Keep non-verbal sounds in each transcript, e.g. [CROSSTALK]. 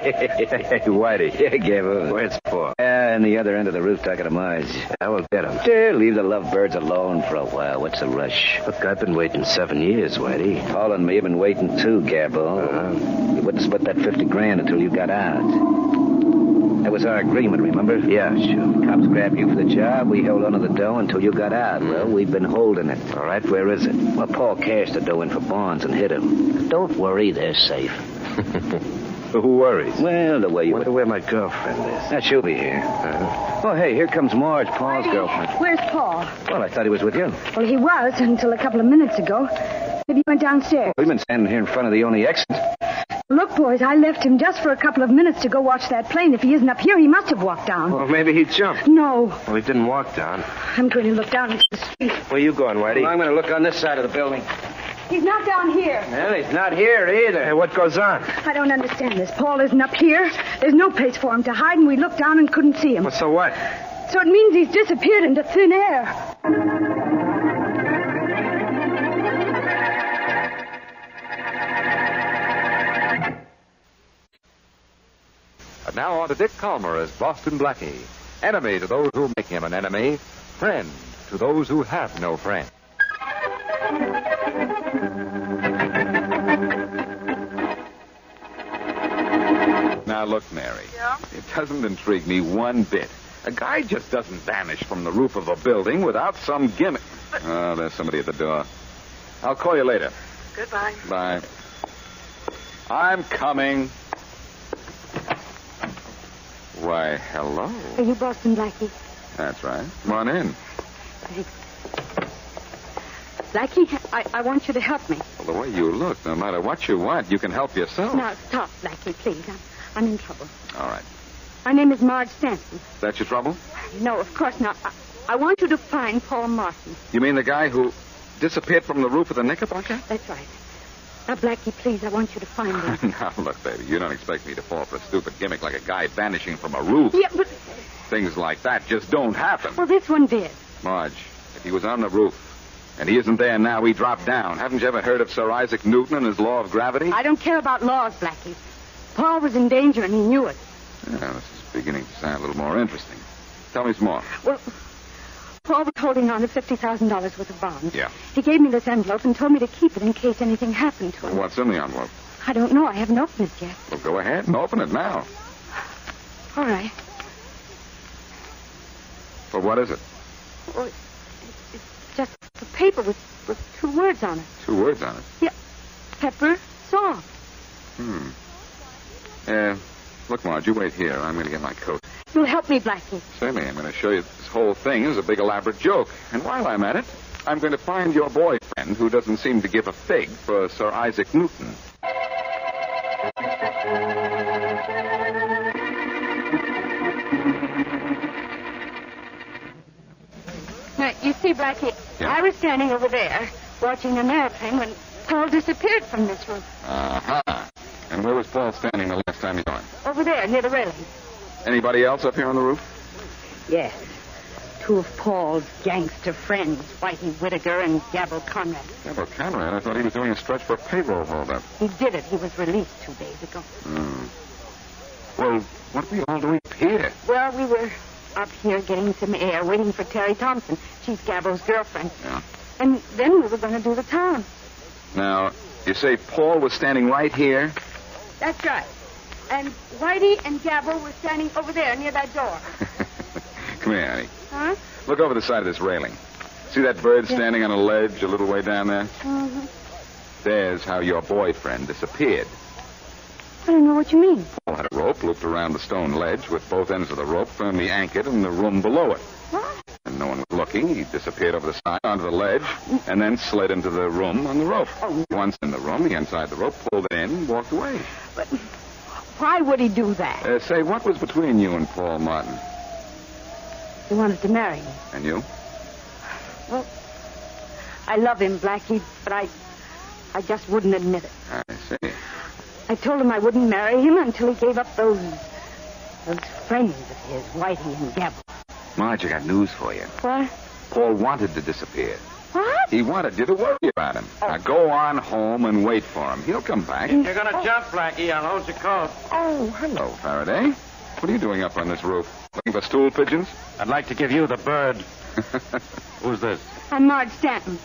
hey, [LAUGHS] Whitey. Yeah, Gabbo. Where's Paul? Yeah, in the other end of the roof talking to Marge. I will get him. There, leave the lovebirds alone for a while. What's the rush? Look, I've been waiting seven years, Whitey. Paul and me have been waiting too, Gabbo. Uh-huh. You wouldn't split that 50 grand until you got out. That was our agreement, remember? Yeah, sure. Cops grabbed you for the job. We held onto the dough until you got out. Well, we've been holding it. All right, where is it? Well, Paul cashed the dough in for bonds and hit him. Don't worry, they're safe. [LAUGHS] Who worries? Well, the way you... Wonder where my girlfriend is. Now, she'll be here. Uh-huh. Oh, hey, here comes Marge, Paul's girlfriend. Where's Paul? Well, I thought he was with you. Well, he was until a couple of minutes ago. Maybe he went downstairs. We've been standing here in front of the only exit. Look, boys, I left him just for a couple of minutes to go watch that plane. If he isn't up here, he must have walked down. Well, maybe he jumped. No, Well, he didn't walk down. I'm going to look down into the street. Where are you going, Whitey? Well, I'm going to look on this side of the building. He's not down here. Well, he's not here either. Hey, what goes on? I don't understand this. Paul isn't up here. There's no place for him to hide, and we looked down and couldn't see him. Well, so what? So it means he's disappeared into thin air. And now on to Dick Kollmar as Boston Blackie. Enemy to those who make him an enemy. Friend to those who have no friend. Now, look, Mary. Yeah? It doesn't intrigue me one bit. A guy just doesn't vanish from the roof of a building without some gimmick. Oh, there's somebody at the door. I'll call you later. Goodbye. Bye. I'm coming. Why, hello. Are you Boston Blackie? That's right. Come on in. Thanks. Blackie, I, I want you to help me. Well, the way you look, no matter what you want, you can help yourself. Now, stop, Blackie, please. I'm, I'm in trouble. All right. My name is Marge Stanton. That's your trouble? No, of course not. I, I want you to find Paul Martin. You mean the guy who disappeared from the roof of the Knickerbocker? That's right. Now, Blackie, please, I want you to find him. [LAUGHS] now, look, baby, you don't expect me to fall for a stupid gimmick like a guy vanishing from a roof. yeah, but, Things like that just don't happen. well, this one did. Marge, if he was on the roof and he isn't there now, he dropped down. Haven't you ever heard of Sir Isaac Newton and his law of gravity? I don't care about laws, Blackie. Paul was in danger, and he knew it. Yeah, this is beginning to sound a little more interesting. Tell me some more. Well, Paul was holding on to $50,000 worth of bonds. Yeah. He gave me this envelope and told me to keep it in case anything happened to him. What's in the envelope? I don't know. I haven't opened it yet. Well, go ahead and open it now. All right. Well, what is it? Well, it- it's just a paper with, with two words on it. Two words on it. Yeah. Pepper sauce. Hmm. Uh, look, Marge, you wait here. I'm going to get my coat. You'll help me, Blackie. Certainly, I'm going to show you this whole thing is a big elaborate joke. And while I'm at it, I'm going to find your boyfriend who doesn't seem to give a fig for Sir Isaac Newton. Now, you see, Blackie, Yeah. I was standing over there watching an airplane when Paul disappeared from this room. Uh-huh. And where was Paul standing the last time you saw him? Over there, near the railing. Anybody else up here on the roof? Yes. Two of Paul's gangster friends, Whitey Whittaker and Gabbo Conrad. Well, Conrad, I thought he was doing a stretch for a payroll holdup. He did it. He was released two days ago. Hmm. Well, what are we all doing up here? Well, we were up here getting some air, waiting for Terry Thompson. She's Gabbo's girlfriend. Yeah. And then we were going to do the town. Now, you say Paul was standing right here? That's right. And Whitey and Gabbo were standing over there near that door. [LAUGHS] Come here, Annie. Huh? Look over the side of this railing. See that bird standing on a ledge a little way down there? Mm-hmm. There's how your boyfriend disappeared. I don't know what you mean. Paul had a rope looped around the stone ledge with both ends of the rope firmly anchored in the room below it. What? And no one was looking. He disappeared over the side onto the ledge and then slid into the room on the rope. Oh. Once in the room, he untied the rope, pulled it in, and walked away. But why would he do that? Uh, say, what was between you and Paul Martin? He wanted to marry me. And you? Well, I love him, Blackie, but I, I just wouldn't admit it. I see. I told him I wouldn't marry him until he gave up those, those friends of his, Whitey and Gabbo. Marge, I got news for you. What? Paul wanted to disappear. What? He wanted you to worry about him. Now go on home and wait for him. He'll come back. You're gonna oh. jump, Blackie. I'll hold your coat. Oh, hello, Faraday. What are you doing up on this roof? Looking for stool pigeons? I'd like to give you the bird. [LAUGHS] Who's this? I'm Marge Stanton.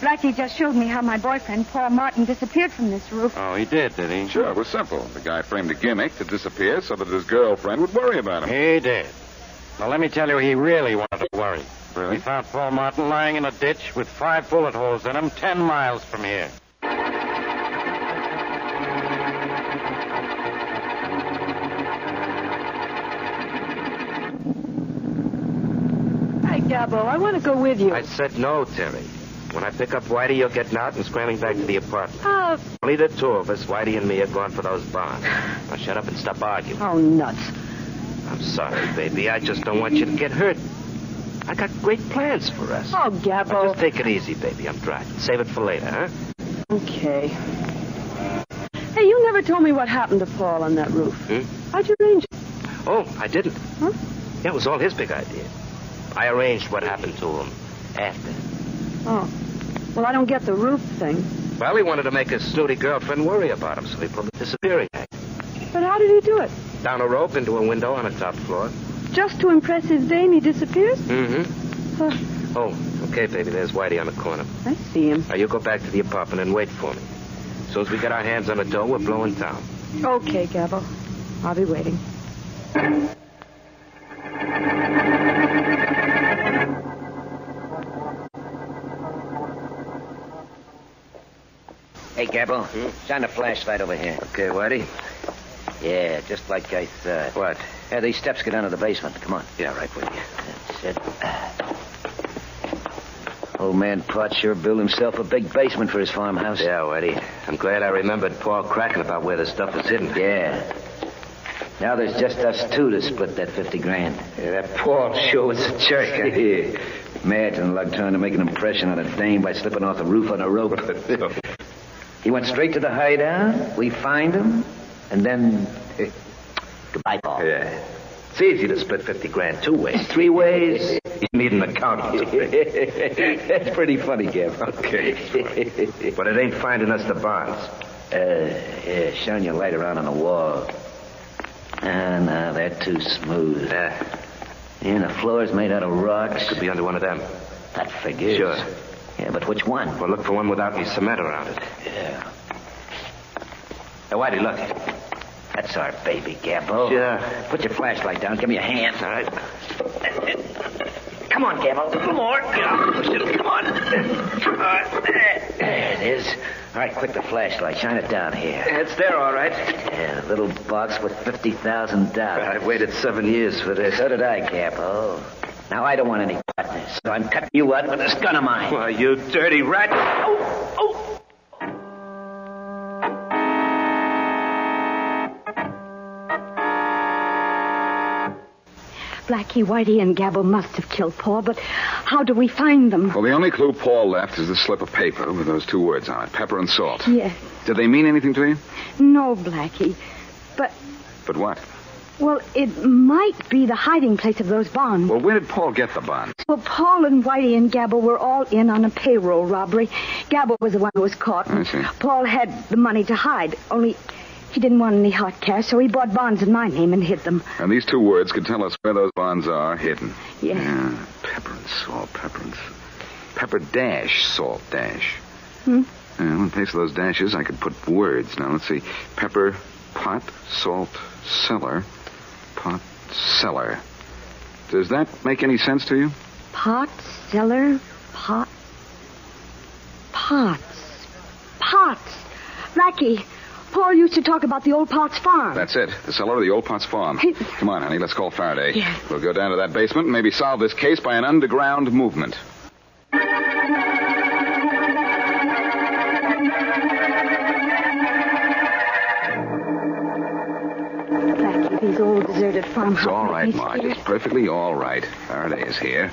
Blackie just showed me how my boyfriend, Paul Martin, disappeared from this roof. Oh, he did, did he? Sure, it was simple. The guy framed a gimmick to disappear so that his girlfriend would worry about him. He did. Now, let me tell you, he really wanted to worry. Really? He found Paul Martin lying in a ditch with five bullet holes in him, ten miles from here. Hey, Gabbo, I want to go with you. I said no, Terry. When I pick up Whitey, you're getting out and scrambling back to the apartment. Oh, Only the two of us, Whitey and me, are going for those bonds. Now shut up and stop arguing. oh, nuts. I'm sorry, baby. I just don't want you to get hurt. I got great plans for us. Oh, Now, just take it easy, baby. I'm driving. Save it for later, huh? Okay. Hey, you never told me what happened to Paul on that roof. Hmm? How'd you arrange it? Oh, I didn't. Huh? Yeah, it was all his big idea. I arranged what happened to him after. Oh. Well, I don't get the roof thing. Well, he wanted to make his snooty girlfriend worry about him, so he pulled the disappearing act. But how did he do it? Down a rope into a window on the top floor. Just to impress his dame, he disappears? Mm-hmm. Huh. Oh, okay, baby. There's Whitey on the corner. I see him. Now, you go back to the apartment and wait for me. As soon as we get our hands on the dough, we're blowing town. Okay, Gabbo. I'll be waiting. Hey, Gabbo, shine a flashlight over here. Okay, Whitey? Yeah, just like I said. What? Yeah, these steps go down to the basement. Come on. Yeah, right with you. That's it. Old man Pot sure built himself a big basement for his farmhouse. Yeah, Whitey. I'm glad I remembered Paul cracking about where the stuff is hidden. Yeah. Now there's just us two to split that 50 grand. Yeah, that Paul sure was a jerk. [LAUGHS] Yeah. Imagine like trying to make an impression on a dame by slipping off the roof on a rope. [LAUGHS] he went straight to the hideout. We find him, and then. Goodbye, Paul. Yeah. It's easy to split 50 grand two ways. Three ways. You need an accountant. [LAUGHS] That's pretty funny, Gav. Okay. but it ain't finding us the bonds. Uh, yeah, shine your light around on the wall. Ah, no, they're too smooth. Yeah. Yeah, the floor's made out of rocks. Could be under one of them. That figures. Sure. Yeah, but which one? Well, look for one without any cement around it. Yeah. Hey, Whitey, look. That's our baby, Gabbo. Sure. Put your flashlight down. Give me a hand. All right. Come on, Gabbo. A little more. Yeah. Come on. Uh, there. it is. All right, quick the flashlight. Shine it down here. It's there, all right. Yeah, a little box with $50,000. I've waited seven years for this. So did I, Gabbo. Now, I don't want any partners, so I'm cutting you out with this gun of mine. Why, you dirty rat. Oh, Blackie, Whitey, and Gabbo must have killed Paul, but how do we find them? Well, the only clue Paul left is this slip of paper with those two words on it pepper and salt. Yes. Did they mean anything to you? No, Blackie. But, But what? well, it might be the hiding place of those bonds. Well, where did Paul get the bonds? Well, Paul and Whitey and Gabbo were all in on a payroll robbery. Gabbo was the one who was caught. I see. Paul had the money to hide, only he didn't want any hot cash, so he bought bonds in my name and hid them. And these two words could tell us where those bonds are hidden. Yes. Yeah, pepper and salt, pepper and s- pepper dash, salt dash. Hmm? Yeah, in place of those dashes, I could put words. Now, let's see. Pepper, pot, salt, cellar, pot, cellar. Does that make any sense to you? Pot, cellar, pot. Pots. Pots. Blackie, Paul used to talk about the old Potts farm. That's it. The cellar of the old Potts farm. Come on, honey. Let's call Faraday. Yes. We'll go down to that basement and maybe solve this case by an underground movement. These old deserted farmhouses. It's all right, Marge. It's perfectly all right. Faraday is here.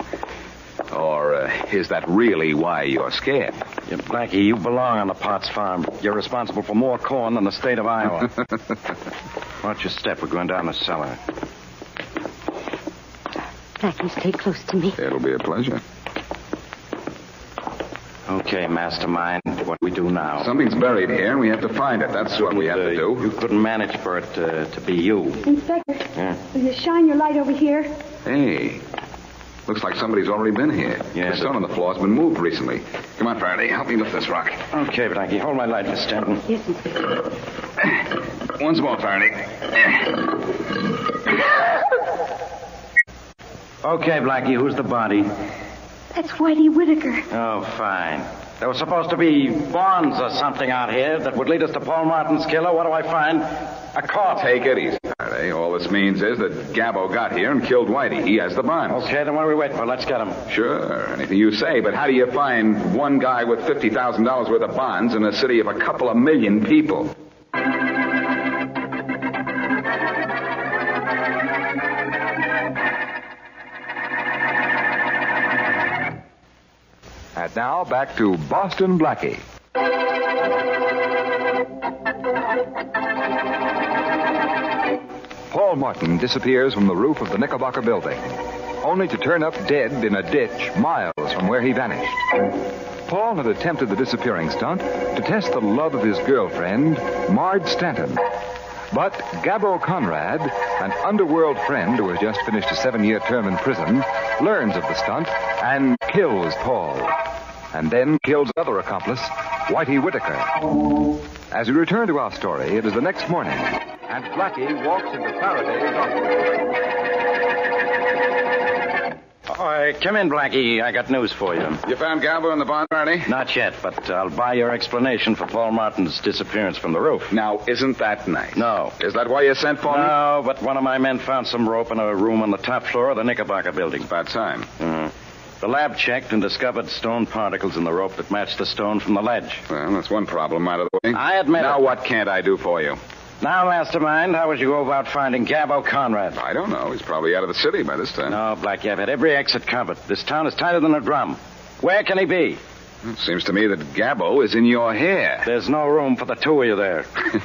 Or uh, is that really why you're scared? Yeah, Blackie, you belong on the Potts farm. You're responsible for more corn than the state of Iowa. [LAUGHS] Watch your step. We're going down the cellar. Blackie, stay close to me. It'll be a pleasure. Okay, mastermind. What do we do now? Something's buried here, and we have to find it. That's what we have Uh, to do. You couldn't manage for it uh, to be you. Inspector, Yeah. will you shine your light over here? Hey, looks like somebody's already been here. Yeah, the stone on the floor's been moved recently. Come on, Faraday. Help me lift this rock. Okay, Blackie. Hold my light, Miss Stanton. Yes, Inspector. [CLEARS THROAT] Once more, Faraday. [CLEARS THROAT] Okay, Blackie. Who's the body? That's Whitey Whitaker. Oh, fine. There was supposed to be bonds or something out here that would lead us to Paul Martin's killer. What do I find? A corpse. Take it easy, Faraday. Eh? All this means is that Gabbo got here and killed Whitey. He has the bonds. Okay, then what are we waiting for? Let's get him. Sure, anything you say, but how do you find one guy with $50,000 worth of bonds in a city of a couple of million people? And now back to Boston Blackie. Paul Martin disappears from the roof of the Knickerbocker building, only to turn up dead in a ditch miles from where he vanished. Paul had attempted the disappearing stunt to test the love of his girlfriend, Marge Stanton. But Gabbo Conrad, an underworld friend who has just finished a seven year term in prison, learns of the stunt and kills Paul. And then kills another accomplice, Whitey Whitaker. As we return to our story, it is the next morning, and Blackie walks into Faraday's office. Oh, come in, Blackie. I got news for you. You found Gabbo in the barn, Faraday? Not yet, but I'll buy your explanation for Paul Martin's disappearance from the roof. Now, isn't that nice? No. Is that why you sent for me? No, but one of my men found some rope in a room on the top floor of the Knickerbocker building. About time. Mhm. The lab checked and discovered stone particles in the rope that matched the stone from the ledge. Well, that's one problem out of the way. I admit Now, it. what can't I do for you? Now, Mastermind, how would you go about finding Gabbo Conrad? I don't know. He's probably out of the city by this time. No, Blackie, I've had every exit covered. This town is tighter than a drum. Where can he be? It seems to me that Gabbo is in your hair. There's no room for the two of you there. A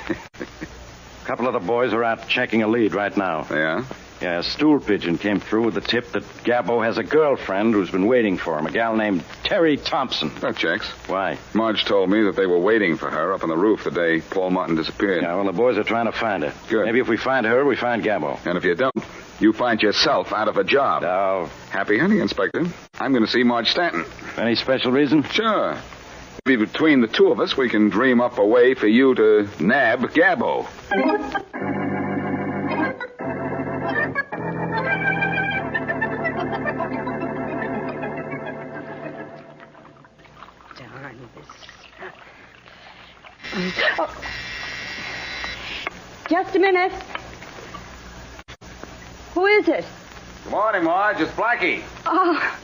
[LAUGHS] couple of the boys are out checking a lead right now. yeah? Yeah, a stool pigeon came through with the tip that Gabbo has a girlfriend who's been waiting for him, a gal named Terry Thompson. That checks. Why? Marge told me that they were waiting for her up on the roof the day Paul Martin disappeared. Yeah, well, the boys are trying to find her. Good. Maybe if we find her, we find Gabbo. And if you don't, you find yourself out of a job. Oh, Happy hunting, Inspector. I'm going to see Marge Stanton. any special reason? Sure. Maybe between the two of us, we can dream up a way for you to nab Gabbo. Oh. Just a minute. Who is it? Good morning, Marge. It's Blackie. Oh,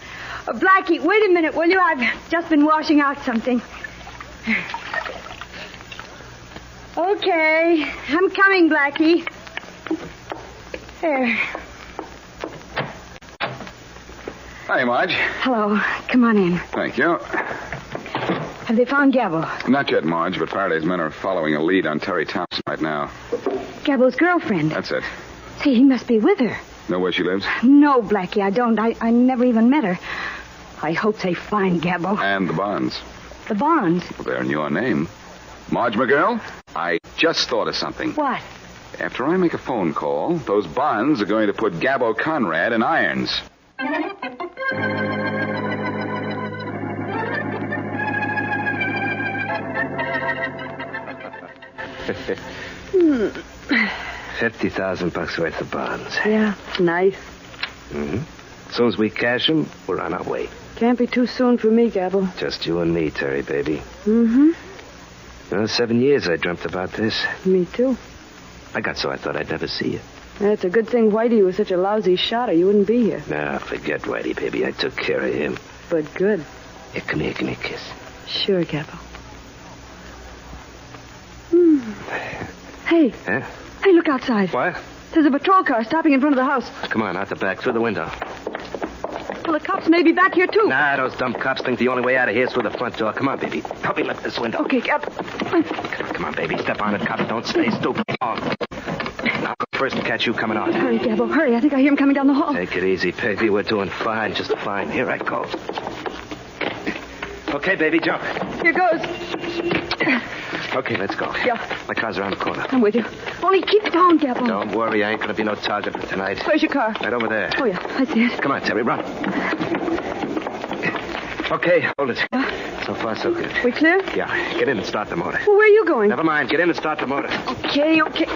Blackie, wait a minute, will you? I've just been washing out something. Okay, I'm coming, Blackie. There. Hi, Marge. Hello. Come on in. Thank you. Have they found Gabbo? Not yet, Marge, but Faraday's men are following a lead on Terry Thompson right now. Gabbo's girlfriend. That's it. See, he must be with her. Know where she lives? No, Blackie, I don't. I, I never even met her. I hope they find Gabbo. And the bonds. The bonds. Well, they're in your name. Marge McGill, I just thought of something. What? After I make a phone call, those bonds are going to put Gabbo Conrad in irons. [LAUGHS] Fifty thousand bucks worth of bonds. Yeah, nice. mhm As soon as we cash them, we're on our way. Can't be too soon for me, Gabbo. Just you and me, Terry, baby. Mm-hmm. Well, seven years I dreamt about this. Me too. I got so I thought I'd never see you. Yeah, it's a good thing Whitey was such a lousy shot or you wouldn't be here. Nah, forget Whitey, baby. I took care of him. But good. Here, come here, give me a kiss. Sure, Gabbo. Hmm. Hey, Huh? hey, look outside. What? There's a patrol car stopping in front of the house. Come on, out the back, through the window. Well, the cops may be back here, too. Nah, those dumb cops think the only way out of here is through the front door. Come on, baby. Help me lift this window. Okay, Gab. Come on, come on, baby. Step on it, cops. Don't stay stupid. I'll go first and catch you coming out. Hurry, Gabbo, oh, hurry. I think I hear him coming down the hall. Take it easy, baby. We're doing fine, just fine. Here I go. Okay, baby, jump. Here goes. Okay, let's go. Yeah. My car's around the corner. I'm with you. Only keep down, Gabbo. Don't worry, I ain't gonna be no target for tonight. Where's your car? Right over there. Oh, yeah, I see it. Come on, Terry, run. Okay, hold it. So far, so good. We clear? Yeah, get in and start the motor. Well, where are you going? Never mind, get in and start the motor. Okay, okay.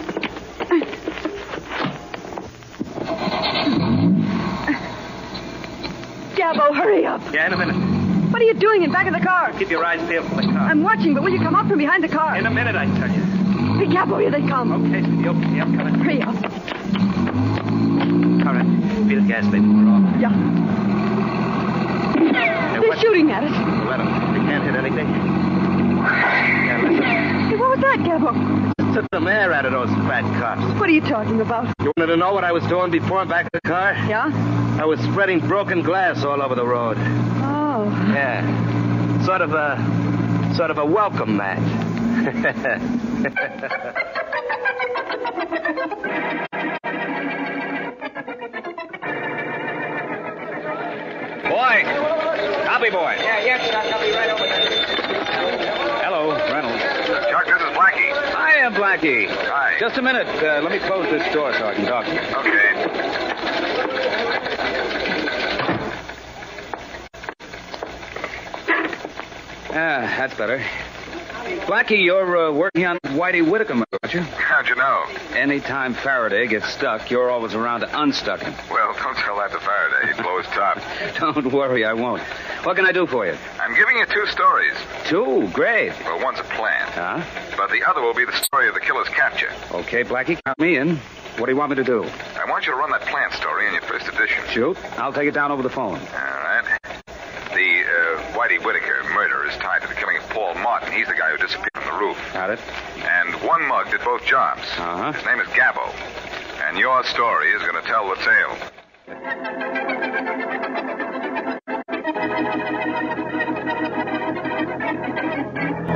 Gabbo, hurry up. Yeah, in a minute. What are you doing in back of the car? Keep your eyes peeled for the car. I'm watching, but will you come up from behind the car? In a minute, I tell you. Hey, Gabbo, here they come. Okay, sweetie, okay, I'm coming. Hurry up. All right, feel the gas, baby. We're off. Yeah. They're what- shooting at us. Let them. They can't hit anything. Yeah, listen. Hey, what was that, Gabbo? Took some air out of those fat cops. What are you talking about? You wanted to know what I was doing before back of the car? Yeah? I was spreading broken glass all over the road. [LAUGHS] Yeah. Sort of a sort of a welcome mat. [LAUGHS] Boy! Copy, boy. Yeah, yes, I'll be right over there. Hello, Reynolds. Chuck, this is Blackie. Hiya, Blackie. Hi. Just a minute. Uh, let me close this door so I can talk to you. Okay. Ah, that's better. Blackie, you're uh, working on Whitey Whittaker, aren't you? How'd you know? Anytime Faraday gets stuck, you're always around to unstuck him. Well, don't tell that to Faraday. He blows top. [LAUGHS] Don't worry, I won't. What can I do for you? I'm giving you two stories. Two, great. Well, one's a plan, Huh? but the other will be the story of the killer's capture. Okay, Blackie, count me in. What do you want me to do? I want you to run that plant story in your first edition. Shoot. I'll take it down over the phone. All right. The uh, Whitey Whittaker murder is tied to the killing of Paul Martin. He's the guy who disappeared from the roof. Got it? And one mug did both jobs. Uh-huh. His name is Gabbo. And your story is going to tell the tale.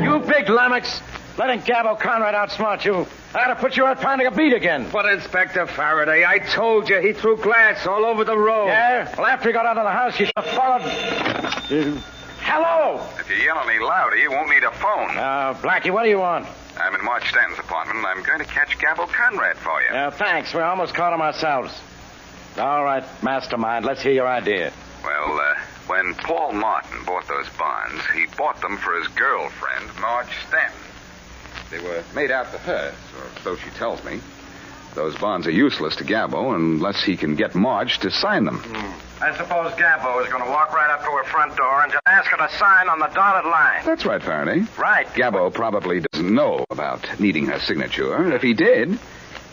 You big lummox. Letting Gabbo Conrad outsmart you. I ought to put you out pounding a beat again. But Inspector Faraday, I told you he threw glass all over the road. Yeah? Well, after he got out of the house, he should have followed. Hello? If you yell any louder, you won't need a phone. Uh, Blackie, what do you want? I'm in Marge Stanton's apartment, and I'm going to catch Gabbo Conrad for you. Uh, thanks. We almost caught him ourselves. All right, mastermind. Let's hear your idea. Well, uh, when Paul Martin bought those bonds, he bought them for his girlfriend, Marge Stanton. They were made out to her, or so she tells me. Those bonds are useless to Gabbo unless he can get Marge to sign them. Hmm. I suppose Gabbo is going to walk right up to her front door and just ask her to sign on the dotted line. That's right, Faraday. Right. Gabbo probably doesn't know about needing her signature. If he did,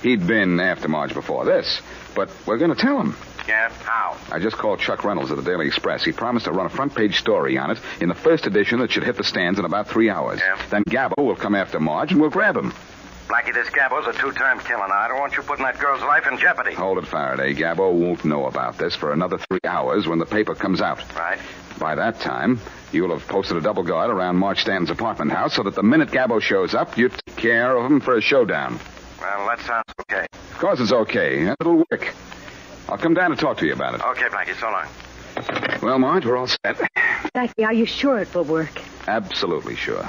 he'd been after Marge before this. But we're going to tell him. Yeah, how? I just called Chuck Reynolds of the Daily Express. He promised to run a front page story on it in the first edition that should hit the stands in about three hours. Yeah. Then Gabbo will come after Marge and we'll grab him. Blackie, this Gabbo's a two-time killer. Now, I don't want you putting that girl's life in jeopardy. Hold it, Faraday. Gabbo won't know about this for another three hours when the paper comes out. Right. By that time, you'll have posted a double guard around Marge Stanton's apartment house so that the minute Gabbo shows up, you take care of him for a showdown. Well, that sounds okay. Of course, it's okay. It'll work. I'll come down to talk to you about it. Okay, Blackie, so long. Well, Marge, we're all set. Blackie, are you sure it will work? Absolutely sure.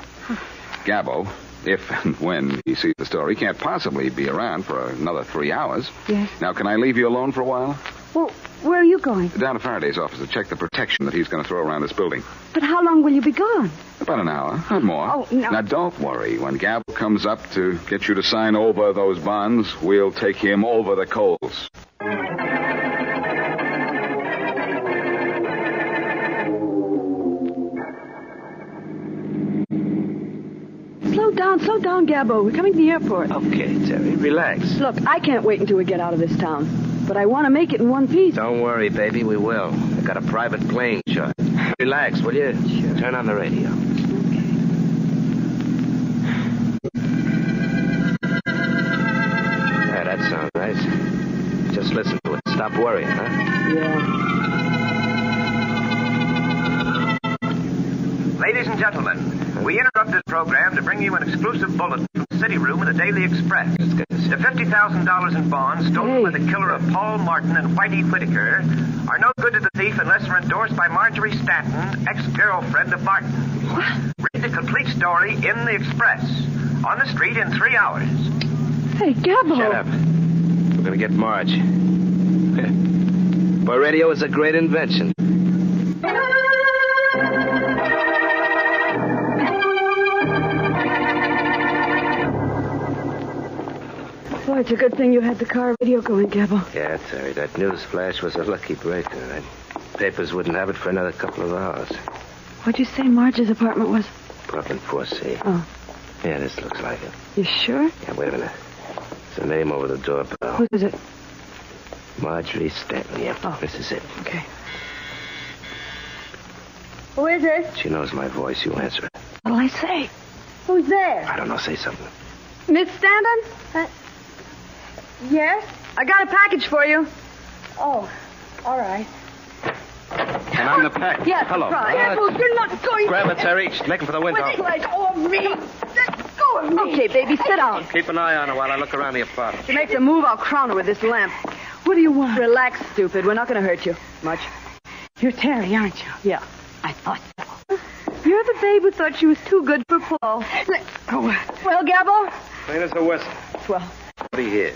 Gabbo, if and when he sees the story, he can't possibly be around for another three hours. Yes. Now, can I leave you alone for a while? Well, where are you going? Down to Faraday's office to check the protection that he's going to throw around this building. But how long will you be gone? About an hour, not more. Oh, no. Now, don't worry. When Gabbo comes up to get you to sign over those bonds, we'll take him over the coals. Slow down, slow down, Gabbo. We're coming to the airport. Okay, Terry, relax. Look, I can't wait until we get out of this town. But I want to make it in one piece. Don't worry, baby, we will. I've got a private plane shot. Relax, will you? Sure. Turn on the radio. Yeah, that sounds right. Just listen to it. Stop worrying, huh? Yeah. Ladies and gentlemen, we interrupt this program to bring you an exclusive bulletin from the City Room of the Daily Express. Let's get this. The $50,000 in bonds stolen by the killer of Paul Martin and Whitey Whittaker are no good to the thief unless they're endorsed by Marjorie Stanton, ex-girlfriend of Martin. What? Read the complete story in the Express. On the street in three hours. Hey, Gabbo. Shut up. We're gonna get Marge. [LAUGHS] Boy, radio is a great invention. A good thing you had the car radio going, Gabbo. Yeah, Terry, that news flash was a lucky break, all right. Papers wouldn't have it for another couple of hours. What'd you say Marge's apartment was? Brooklyn 4C. Oh. Yeah, this looks like it. You sure? Yeah, wait a minute. It's a name over the doorbell. Who is it? Marjorie Stanton. Yeah, Oh. this is it. Okay. Who is it? She knows my voice. You answer it. What'll I say? Who's there? I don't know. Say something. Miss Stanton? Uh, yes? I got a package for you. Oh, all right. And I'm the pack. Yes, Hello. right. Gabbo, you're not going Grab it, Terry. She's making for the window. Let go of me. Let go of me. Okay, baby, sit down. [LAUGHS] Keep an eye on her while I look around the apartment. If she makes a move, I'll crown her with this lamp. What do you want? Relax, stupid. We're not going to hurt you much. You're Terry, aren't you? Yeah. I thought so. You're the babe who thought she was too good for Paul. Let go. Well, Gabbo? Clean as a whistle. Swell. Be here.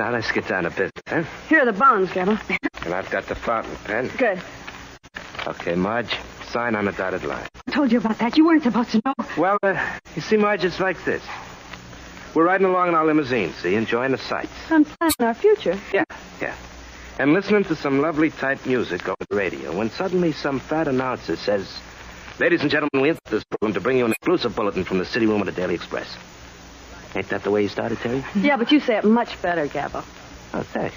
Now let's get down to business, huh? Here are the bonds, Gabbo. And I've got the fountain pen. Good. Okay, Marge, sign on the dotted line. I told you about that. You weren't supposed to know. Well, uh, you see, Marge, it's like this. We're riding along in our limousine, see, enjoying the sights. I'm planning our future. Yeah, yeah. And listening to some lovely type music over the radio when suddenly some fat announcer says, Ladies and gentlemen, we enter this program to bring you an exclusive bulletin from the city room of the Daily Express. Ain't that the way you started, Terry? Yeah, but you say it much better, Gabbo. Oh, thanks.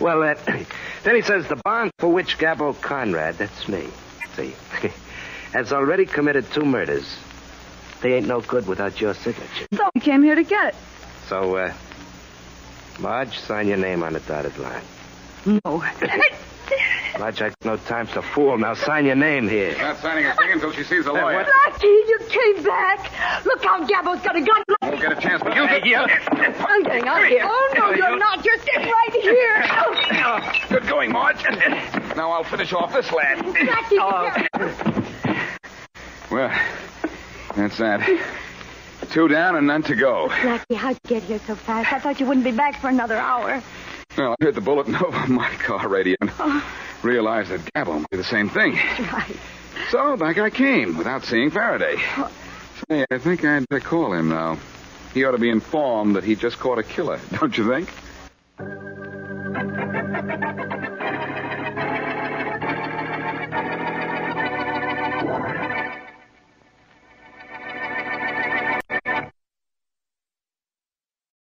Well, uh, [CLEARS THROAT] then he says the bond for which Gabbo Conrad, that's me, see, [LAUGHS] has already committed two murders. They ain't no good without your signature. So we came here to get it. So, uh, Marge, sign your name on the dotted line. No. [LAUGHS] Marge, I got no time to fool. Now sign your name here. Not signing a thing until she sees the lawyer. Blackie, you came back. Look how Gabbo's got a gun. Won't get a chance to use it. I'm getting out of here. Oh, no, you're not. You're sitting right here. Good going, Marge. Now I'll finish off this lad. Blackie, oh. Well, that's that. Two down and none to go. Blackie, how'd you get here so fast? I thought you wouldn't be back for another hour. Well, I heard the bulletin [LAUGHS] over my car radio and realized that Gabbo might do the same thing. Right. So back I came without seeing Faraday. Oh. Say, I think I'd better call him now. He ought to be informed that he just caught a killer, [LAUGHS] don't you think?